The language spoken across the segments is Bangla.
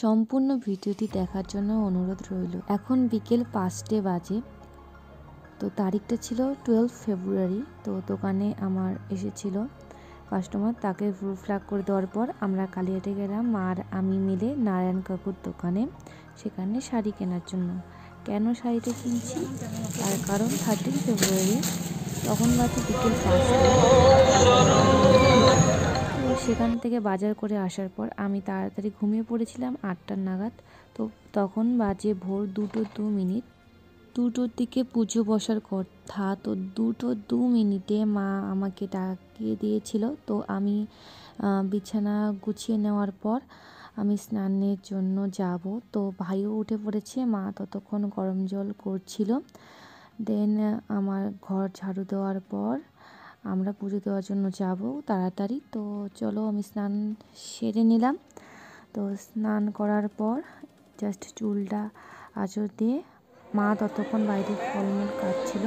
সম্পূর্ণ ভিডিওটি দেখার জন্য অনুরোধ রইল। এখন বিকেল পাঁচটে বাজে। তো তারিখটা ছিল টুয়েলভ ফেব্রুয়ারি তো দোকানে আমার এসেছিল কাস্টমার তাকে ফুল ফ্ল্যাগ করে দেওয়ার পর আমরা কালিয়াটে গেলাম। আর আমি মিলে নারায়ণ কাকুর দোকানে, সেখানে শাড়ি কেনার জন্য। কেন শাড়িটা কিনছি? তার কারণ থার্টিন ফেব্রুয়ারি তখন বাজে বিকেল পাঁচটা। সেখান থেকে বাজার করে আসার পর আমি তাড়াতাড়ি ঘুমিয়ে পড়েছিলাম আটটার নাগাদ। তো তখন বাজে ভোর দুটো দু মিনিট। দুটোর দিকে পুজো বসার কথা তো দুটো দু মিনিটে মা আমাকে ডাকিয়ে দিয়েছিল। তো আমি বিছানা গুছিয়ে নেওয়ার পর আমি স্নানের জন্য যাব। তো ভাইও উঠে পড়েছে, মা ততক্ষণ গরম জল করছিল। দেন আমার ঘর ঝাড়ু দেওয়ার পর আমরা পুজো দেওয়ার জন্য যাব তাড়াতাড়ি। তো চলো আমি স্নান সেরে নিলাম। তো স্নান করার পর জাস্ট চুলটা আঁচড় দিয়ে মা ততক্ষণ বাইরে ফলমূল কাটছিল।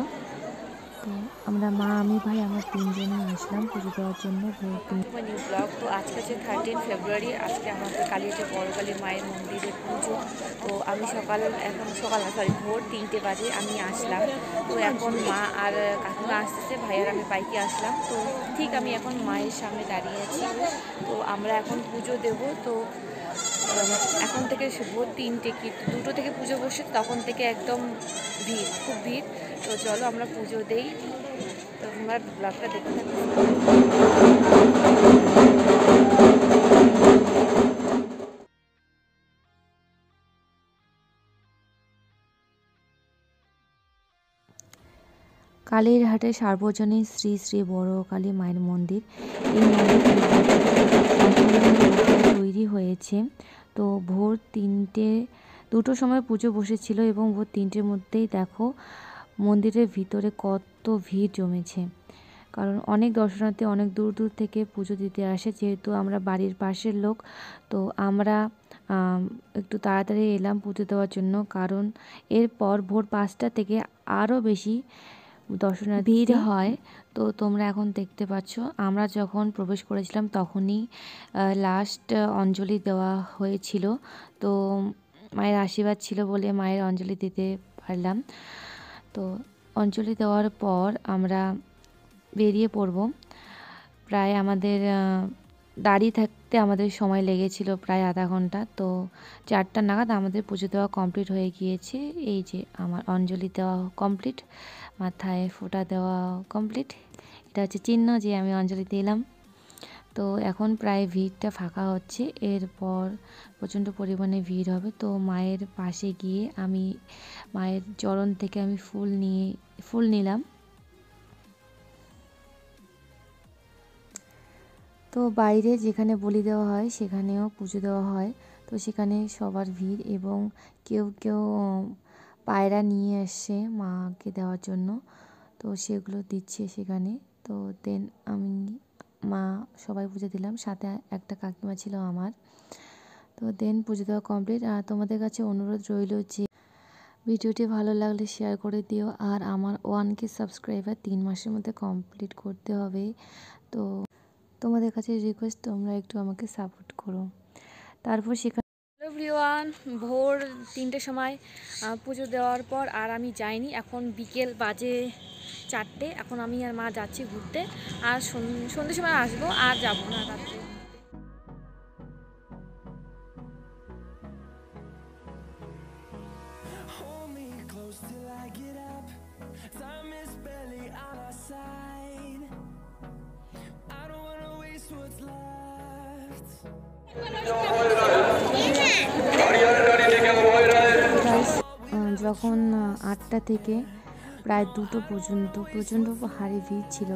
তো আমরা মা, আমি, ভাই, আমার তিনজনে আসলাম পুজো দেওয়ার জন্য। নিউ ব্লগ তো আজকে হচ্ছে থার্টিন ফেব্রুয়ারি আজকে আমাদের কালিয়াতে বড়কালী মায়ের মন্দিরে পুজো। তো আমি সকাল, এখন সকাল সরি ভোর তিনটে বাজে আমি আসলাম। তো এখন মা আর কাকিমা আসতেছে, ভাই আর আমি বাইকে আসলাম। তো ঠিক আমি এখন মায়ের সামনে দাঁড়িয়ে আছি। তো আমরা এখন পুজো দেব। তো এখন থেকে ভোর তিনটে কি দুটো থেকে পুজো বসে, তখন থেকে একদম ভিড়, খুব ভিড়। তো চলো আমরা পুজো দেই। তো তোমরা ব্লগটা দেখতে কালীর হাটে সার্বজনীন শ্রী শ্রী বড় কালী মায়ের মন্দির। এই মন্দির তৈরি হয়েছে। তো ভোর তিনটে দুটো সময় পুজো বসেছিল এবং ভোর তিনটের মধ্যেই দেখো মন্দিরের ভিতরে কত ভিড় জমেছে। কারণ অনেক দর্শনার্থী অনেক দূর দূর থেকে পুজো দিতে আসে, যেহেতু আমরা বাড়ির পাশের লোক, তো আমরা একটু তাড়াতাড়ি এলাম পুজো দেওয়ার জন্য। কারণ এরপর ভোর পাঁচটা থেকে আরও বেশি দর্শনার্থী ভিড় হয়। তো তোমরা এখন দেখতে পাচ্ছ, আমরা যখন প্রবেশ করেছিলাম তখনই লাস্ট অঞ্জলি দেওয়া হয়েছিল। তো মায়ের আশীর্বাদ ছিল বলে মায়ের অঞ্জলি দিতে পারলাম। তো অঞ্জলি দেওয়ার পর আমরা বেরিয়ে পড়ব। প্রায় আমাদের দাঁড়িয়ে থাকতে আমাদের সময় লেগেছিল প্রায় আধা ঘণ্টা। তো চারটা নাগাদ আমাদের পুজো দেওয়া কমপ্লিট হয়ে গিয়েছে। এই যে আমার অঞ্জলি দেওয়া কমপ্লিট মাথায় ফোঁটা দেওয়া কমপ্লিট এটা হচ্ছে চিহ্ন যে আমি অঞ্জলি দিলাম। তো এখন প্রায় ভিড়টা ফাঁকা হচ্ছে। এরপর প্রচণ্ড পরিমাণে ভিড় হবে। তো মায়ের পাশে গিয়ে আমি মায়ের চরণ থেকে আমি ফুল নিয়ে, ফুল নিলাম। তো বাইরে যেখানে বলি দেওয়া হয়, সেখানেও পুজো দেওয়া হয়। তো সেখানে সবার ভিড় এবং কেউ কেউ পায়রা নিয়ে এসে মাকে দেওয়ার জন্য, তো সেগুলো দিচ্ছে সেখানে। তো দেন আমি, মা সবাই পুজো দিলাম, সাথে একটা কাকিমা ছিল আমার। তো দেন পুজো দেওয়া কমপ্লিট আর তোমাদের কাছে অনুরোধ রইল যে, ভিডিওটি ভালো লাগলে শেয়ার করে দিও। আর আমার ওয়ানকে সাবস্ক্রাইবার তিন মাসের মধ্যে কমপ্লিট করতে হবে। তো তোমাদের কাছে রিকোয়েস্ট তোমরা একটু আমাকে সাপোর্ট করো। তারপর সেখানে এভরিওয়ান ভোর তিনটের সময় পুজো দেওয়ার পর আর আমি যাইনি। এখন বিকেল বাজে চারটে এখন আমি আর মা যাচ্ছি ঘুরতে। আর সন্ধ্যের সময় আসব আর যাব না রাত্রে। যখন আটটা থেকে প্রায় দুটো পর্যন্ত প্রচণ্ড হাড়ি ভিড় ছিল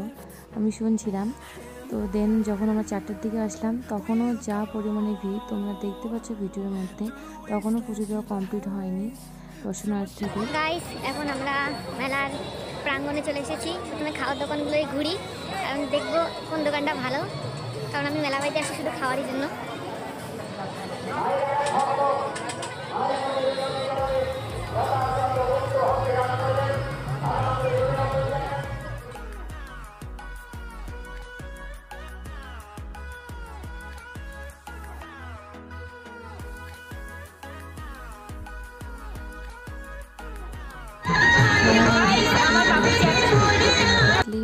আমি শুনছিলাম। তো দেন যখন আমরা চারটার দিকে আসলাম তখনও যা পরিমাণে ভিড় তোমরা দেখতে পাচ্ছ ভিডিওর মধ্যে তখনও পুজো দেওয়া কমপ্লিট হয়নি দর্শনার্থীদের। গাইস এখন আমরা মেলার প্রাঙ্গণে চলে এসেছি। প্রথমে খাওয়ার দোকানগুলোই ঘুরি কারণ দেখব কোন দোকানটা ভালো। কারণ আমি মেলা বাড়িতে আসি শুধু খাওয়ারই জন্য।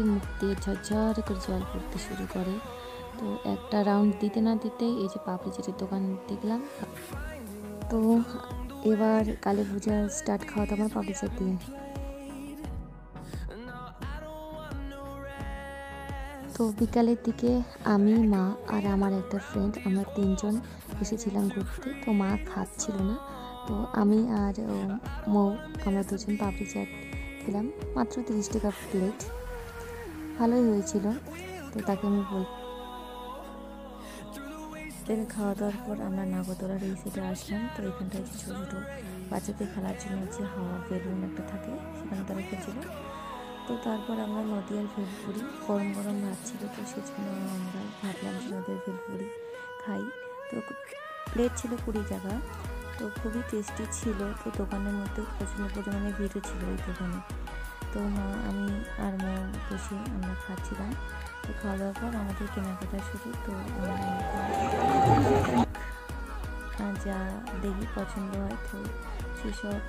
মুখ ঝরঝর করে জল পড়তে শুরু করে। তো একটা রাউন্ড দিতে না দিতেই এই যে পাপড়ি চাটের দোকান দেখলাম। তো এবার কালী পূজার স্টার্ট খাওয়া তো আমার পাপড়ি চাট দিয়ে। তো বিকালের দিকে আমি, মা আর আমার একটা ফ্রেন্ড আমরা তিনজন এসেছিলাম ঘুরতে। তো মা খাচ্ছিল না। তো আমি আর মৌ আমরা দুজন পাপড়ি চাট খেলাম। মাত্র তিরিশ টাকা প্লেট ভালোই হয়েছিল। তো তাকে আমি বল থেকে খাওয়া দাওয়ার পর আমরা নাগরদোলার এই সাইডে আসলাম। তো এখানটায় যে ছোটো ছোটো বাচ্চাদের খেলার জন্য যে হাওয়া বেলুন একটা থাকে, সেখানে তারা খেলছিল। তো তারপর আমরা নদিয়ার ভেলপুরি, গরম গরম ভাত ছিল, তো সেজন্য আমরা ভাবলাম যে নদিয়ার ভেলপুরি খাই। তো প্লেট ছিল কুড়ি টাকা, তো খুবই টেস্টি ছিল। তো দোকানের মধ্যে প্রচণ্ড পরিমাণে ভিড়ও ছিল এই দোকানে। তো মা, আমি আর মা বসে আমরা খাচ্ছিলাম। তো খাওয়া দাওয়ার পর আমাদের কেনাকাটা শুরু, তো যা দেখি পছন্দ হয়, তো সেসব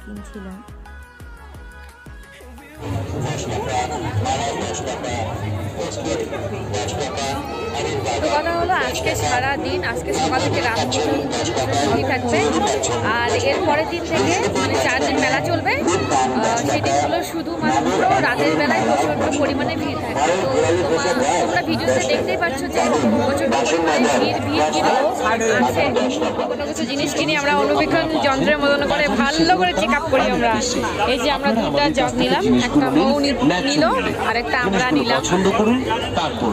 কিনছিলাম। তো কথা হলো আজকে সারা দিন আজকে সকাল থেকে রাত ভিড় থাকবে। আর এর পরের দিন থেকে মানে চার দিন মেলা চলবে। সেই দিনগুলো শুধুমাত্র রাতের বেলায় প্রচণ্ড পরিমাণে ভিড় থাকবে তো তোমার ভিডিওতে দেখতেই পাচ্ছ যে প্রচণ্ড পরিমাণে ভিড় ভিড় কিনবো আছে কোনো কিছু জিনিস কিনে আমরা অনুবেক্ষণ যন্ত্রের মতন করে ভালো করে চেক আপ করি আমরা। এই যে আমরা দুটা জগ নিলাম, একটা মৌ নিল আর একটা আমরা নিলাম। পছন্দ করুন, তারপর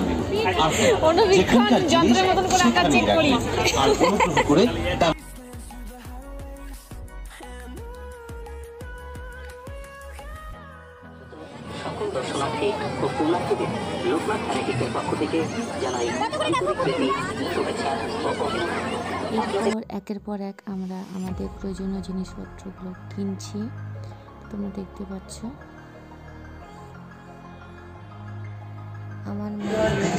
অনুবীক্ষণ যন্ত্রের মতন করে আমরা চেক করি। রাখুন। আর অনুগ্রহ করে সকল দর্শনার্থী ও পুণ্যার্থীদের লোকনাথ চ্যারিটিসের পক্ষ থেকে জানাই শুভেচ্ছা ও অভিনন্দন একের পর এক আমরা আমাদের প্রয়োজনীয় জিনিসপত্রগুলো কিনছি তোমরা দেখতে পাচ্ছ আমার মনে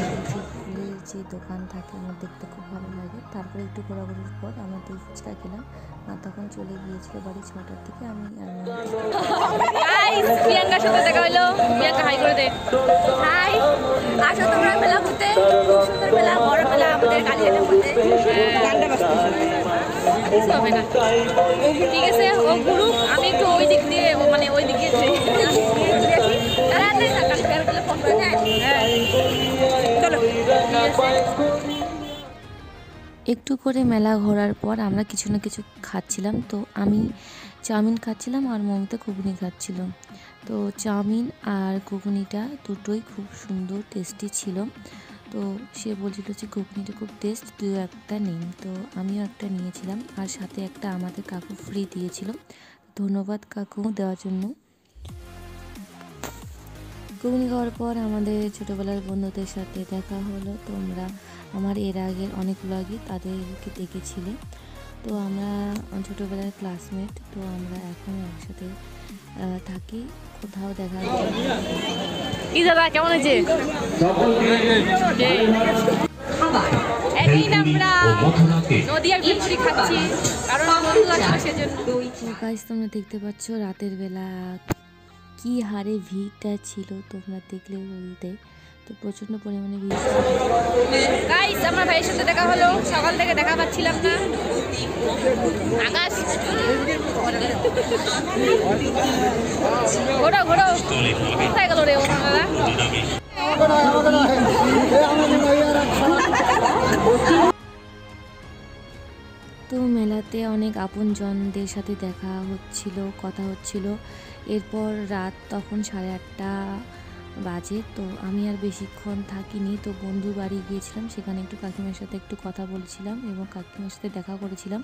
যে দোকান থাকে আমার দেখতে খুব ভালো লাগে। তারপরে একটু ঘোরাঘুরির পর আমরা দই ফুচকা খেলাম। আর তখন চলে গিয়েছিল বাড়ি ছটার দিকে আমি প্রিয়াঙ্কার সাথে দেখা হলো। প্রিয়াঙ্কা হাই করে দে। হাই আসো তোমরা মেলা ঘুরতে। খুব সুন্দর মেলা বড় মেলা আমাদের কালিয়াটের মধ্যে। কিছু হবে না। ঠিক আছে ও ঘুরুক আমি একটু ওই দিক দিয়ে মানে ওই দিকে একটু করে মেলা ঘোরার পর আমরা কিছু না কিছু খাচ্ছিলাম। তো আমি চাউমিন খাচ্ছিলাম আর মমতা ঘুগনি খাচ্ছিল। তো চাউমিন আর ঘুগনিটা দুটোই খুব সুন্দর টেস্টি ছিল। তো সে বলছিল যে ঘুগনিটা খুব টেস্ট তুইও একটা নিন তো আমিও একটা নিয়েছিলাম আর সাথে একটা আমাদের কাকু ফ্রি দিয়েছিল। ধন্যবাদ কাকু দেওয়ার জন্য। ঘুগনি খাওয়ার পর আমাদের ছোটোবেলার বন্ধুদের সাথে দেখা হলো। তোমরা আমার এর আগের অনেক ব্লগই তাদেরকে দেখেছিলে। তো আমরা ছোটোবেলার ক্লাসমেট তো আমরা এখন একসাথে থাকি। কোথাও দেখা কি দাদা কেমন আছে গাইস তোমরা দেখতে পাচ্ছ রাতের বেলা কি হারে ভিড়টা ছিল তোমরা দেখলে বলতে। তো প্রচণ্ড পরিমাণে। গাইস আমার ভাইয়ের সাথে দেখা হলো। সকাল থেকে দেখা পাচ্ছিলাম না। আকাশ। কোথায় গেল রে তো মেলাতে অনেক আপনজনদের সাথে দেখা হচ্ছিল কথা হচ্ছিল। এরপর রাত তখন সাড়ে আটটা। বাজে, তো আমি আর বেশিক্ষণ থাকিনি। তো বন্ধু বাড়ি গিয়েছিলাম, সেখানে একটু কাকিমার সাথে একটু কথা বলছিলাম এবং কাকিমার সাথে দেখা করেছিলাম।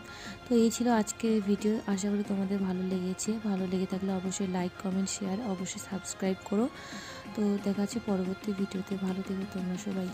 তো এই ছিল আজকের ভিডিও। আশা করি তোমাদের ভালো লেগেছে। ভালো লেগে থাকলে অবশ্যই লাইক কমেন্ট শেয়ার অবশ্যই সাবস্ক্রাইব করো। তো দেখা হচ্ছে পরবর্তী ভিডিওতে। ভালো থেকে তোমরা সবাই।